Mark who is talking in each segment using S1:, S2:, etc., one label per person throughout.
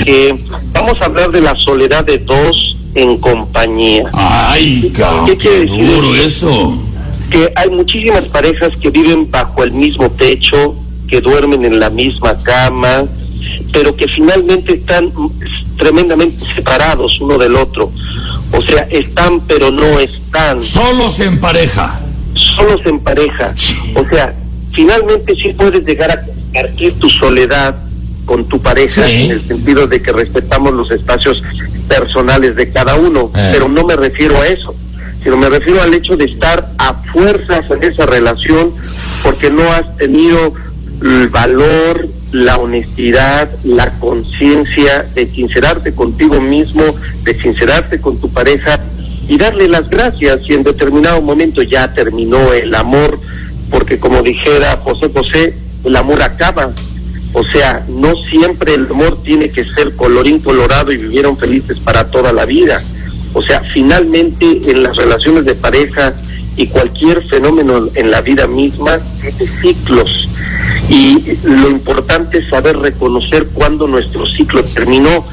S1: porque vamos a hablar de la soledad de dos en compañía.
S2: Ay, cabrón,
S1: ¿Qué quiere
S2: qué
S1: decir
S2: duro eso.
S1: Que hay muchísimas parejas que viven bajo el mismo techo, que duermen en la misma cama, pero que finalmente están tremendamente separados uno del otro. O sea, están pero no están.
S2: Solos en pareja.
S1: solos en pareja. O sea, finalmente sí puedes llegar a compartir tu soledad con tu pareja
S2: Sí.
S1: en el sentido de que respetamos los espacios personales de cada uno,
S2: Eh.
S1: pero no me refiero a eso, sino me refiero al hecho de estar a fuerzas en esa relación porque no has tenido el valor, la honestidad, la conciencia de sincerarte contigo mismo, de sincerarte con tu pareja y darle las gracias si en determinado momento ya terminó el amor, porque como dijera José José, el amor acaba. O sea, no siempre el amor tiene que ser colorín colorado y vivieron felices para toda la vida. O sea, finalmente en las relaciones de pareja y cualquier fenómeno en la vida misma tiene ciclos. Y lo importante es saber reconocer cuándo nuestro ciclo terminó.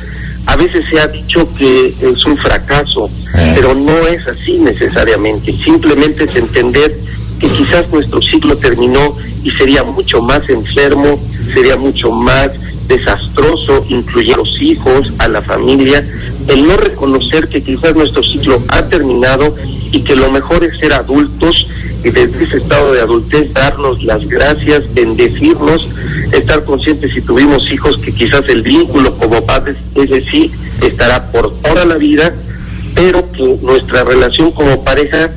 S1: A veces se ha dicho que es un fracaso,
S2: Eh.
S1: pero no es así necesariamente. Simplemente es entender que quizás nuestro ciclo terminó y sería mucho más enfermo, sería mucho más desastroso, incluye a los hijos, a la familia, el no reconocer que quizás nuestro ciclo ha terminado y que lo mejor es ser adultos y desde ese estado de adultez darnos las gracias, bendecirnos, estar conscientes si tuvimos hijos que quizás el vínculo como padres, ese sí, estará por toda la vida, pero que nuestra relación como pareja,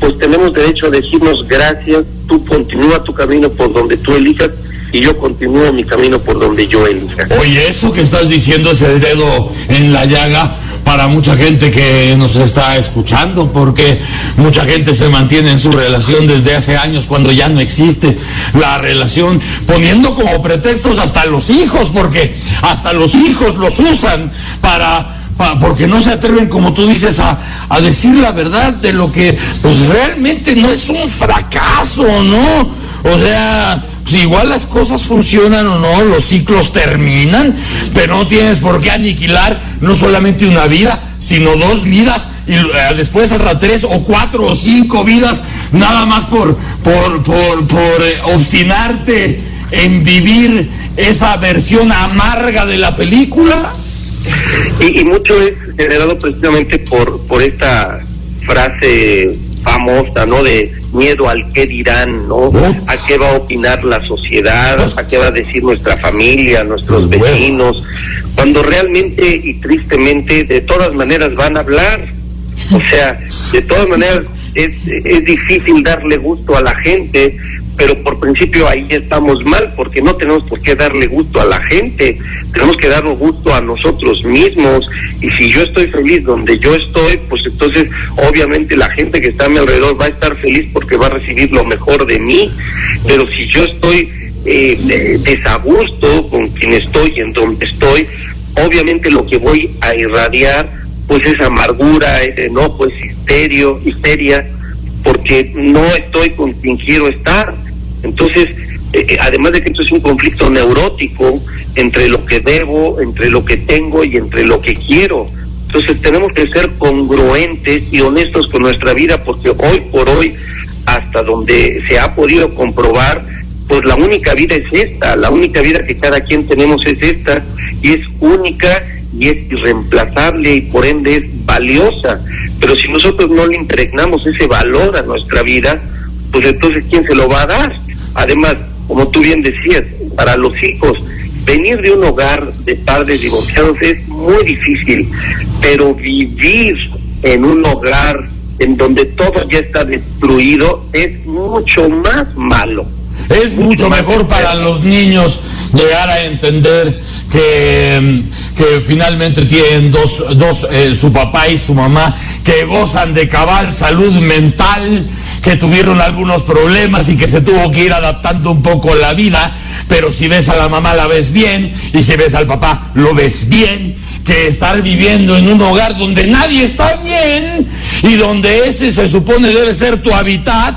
S1: pues tenemos derecho a decirnos gracias, tú continúa tu camino por donde tú elijas y yo continúo mi camino por donde yo elija.
S2: Oye, eso que estás diciendo es el dedo en la llaga para mucha gente que nos está escuchando, porque mucha gente se mantiene en su relación desde hace años cuando ya no existe la relación, poniendo como pretextos hasta los hijos, porque hasta los hijos los usan para pa- porque no se atreven, como tú dices, a, a decir la verdad de lo que pues realmente no es un fracaso, ¿no? O sea, pues igual las cosas funcionan o no, los ciclos terminan, pero no tienes por qué aniquilar no solamente una vida, sino dos vidas y eh, después hasta tres o cuatro o cinco vidas, nada más por, por, por, por eh, obstinarte en vivir esa versión amarga de la película.
S1: Y, y mucho es generado precisamente por, por esta frase famosa, ¿no? De miedo al qué dirán, ¿no? A qué va a opinar la sociedad, a qué va a decir nuestra familia, nuestros vecinos, cuando realmente y tristemente de todas maneras van a hablar. O sea, de todas maneras es, es difícil darle gusto a la gente, pero por principio ahí estamos mal, porque no tenemos por qué darle gusto a la gente, tenemos que darnos gusto a nosotros mismos, y si yo estoy feliz donde yo estoy, pues entonces obviamente la gente que está a mi alrededor va a estar feliz porque va a recibir lo mejor de mí, pero si yo estoy eh, de- desagusto con quien estoy y en donde estoy, obviamente lo que voy a irradiar pues es amargura, es enojo, es histerio, histeria, porque no estoy con quien quiero estar. Entonces, eh, eh, además de que esto es un conflicto neurótico entre lo que debo, entre lo que tengo y entre lo que quiero. Entonces tenemos que ser congruentes y honestos con nuestra vida porque hoy por hoy, hasta donde se ha podido comprobar, pues la única vida es esta, la única vida que cada quien tenemos es esta y es única y es irreemplazable y por ende es valiosa. Pero si nosotros no le impregnamos ese valor a nuestra vida, pues entonces ¿quién se lo va a dar? Además, como tú bien decías, para los hijos, venir de un hogar de padres divorciados es muy difícil, pero vivir en un hogar en donde todo ya está destruido es mucho más malo.
S2: Es mucho mejor para los niños llegar a entender que, mm, que finalmente tienen dos, dos eh, su papá y su mamá, que gozan de cabal salud mental, que tuvieron algunos problemas y que se tuvo que ir adaptando un poco la vida, pero si ves a la mamá la ves bien y si ves al papá lo ves bien, que estar viviendo en un hogar donde nadie está bien y donde ese se supone debe ser tu hábitat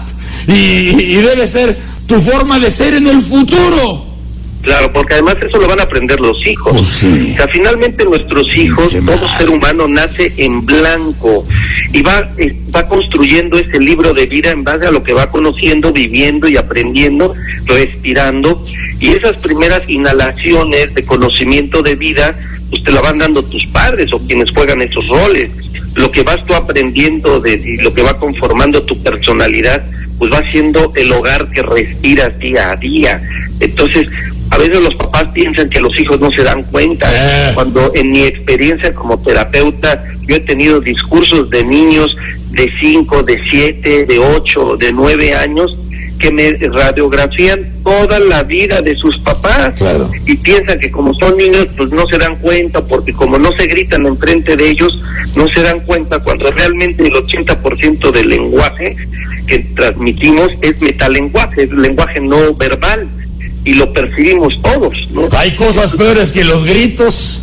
S2: y debe ser tu forma de ser en el futuro.
S1: Claro, porque además eso lo van a aprender los hijos.
S2: Pues sí.
S1: O sea, finalmente nuestros hijos, todo
S2: mal.
S1: ser humano nace en blanco y va, eh, va construyendo ese libro de vida en base a lo que va conociendo, viviendo y aprendiendo, respirando. Y esas primeras inhalaciones de conocimiento de vida, pues te la van dando tus padres o quienes juegan esos roles. Lo que vas tú aprendiendo de y lo que va conformando tu personalidad, pues va siendo el hogar que respiras día a día. Entonces, a veces los papás piensan que los hijos no se dan cuenta.
S2: Eh.
S1: Cuando en mi experiencia como terapeuta, yo he tenido discursos de niños de 5, de 7, de 8, de 9 años que me radiografían toda la vida de sus papás
S2: Claro.
S1: y piensan que como son niños pues no se dan cuenta porque como no se gritan enfrente de ellos no se dan cuenta cuando realmente el 80% del lenguaje que transmitimos es metalenguaje, es lenguaje no verbal y lo percibimos todos, ¿no?
S2: Hay cosas peores que los gritos,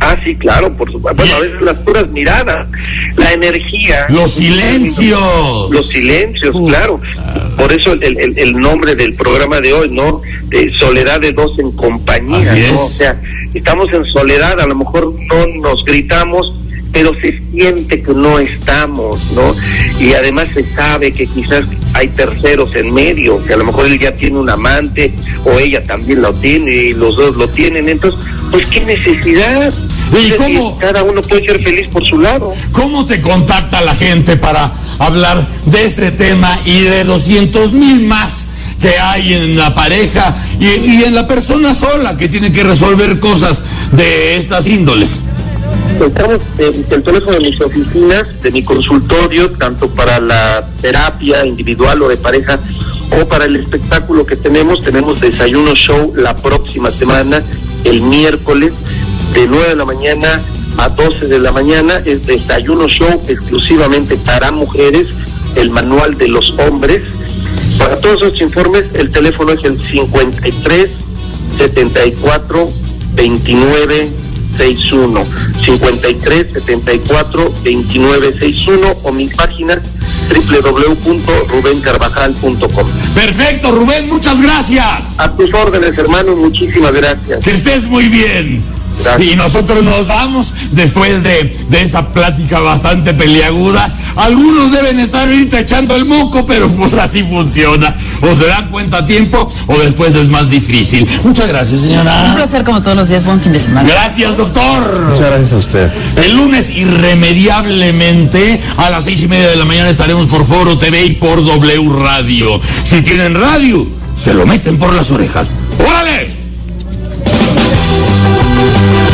S1: Ah, sí, claro, por supuesto. Bueno, a veces las puras miradas, la energía.
S2: los silencios.
S1: Los silencios, claro. Por eso el, el- el nombre del programa de hoy, ¿no? De soledad de dos en compañía,
S2: es.
S1: ¿no? O sea, estamos en soledad, a lo mejor no nos gritamos, pero se siente que no estamos, ¿no? Y además se sabe que quizás hay terceros en medio, que a lo mejor él ya tiene un amante o ella también lo tiene y los dos lo tienen, entonces, pues qué necesidad.
S2: Sí, ¿cómo?
S1: Cada uno puede ser feliz por su lado.
S2: ¿Cómo te contacta la gente para hablar de este tema y de 200 mil más que hay en la pareja y, y en la persona sola que tiene que resolver cosas de estas índoles?
S1: Estamos en el teléfono de mis oficinas, de mi consultorio, tanto para la terapia individual o de pareja o para el espectáculo que tenemos. Tenemos desayuno show la próxima semana, el miércoles, de 9 de la mañana a 12 de la mañana. Es desayuno show exclusivamente para mujeres, el manual de los hombres. Para todos esos informes, el teléfono es el 53 74 29 61 53 74 29 61 o mi página www.rubencarvajal.com.
S2: Perfecto, Rubén, muchas gracias.
S1: A tus órdenes, hermano, muchísimas gracias.
S2: Que estés muy bien.
S1: Gracias.
S2: Y nosotros nos vamos después de, de esta plática bastante peliaguda. Algunos deben estar ahorita echando el moco, pero pues así funciona. O se dan cuenta a tiempo o después es más difícil. Muchas gracias,
S3: Un
S2: señora.
S3: placer como todos los días. Buen fin de semana.
S2: Gracias, doctor.
S4: Muchas gracias a usted.
S2: El lunes irremediablemente a las seis y media de la mañana estaremos por Foro TV y por W Radio. Si tienen radio, se lo meten por las orejas. ¡Órale! Thank you.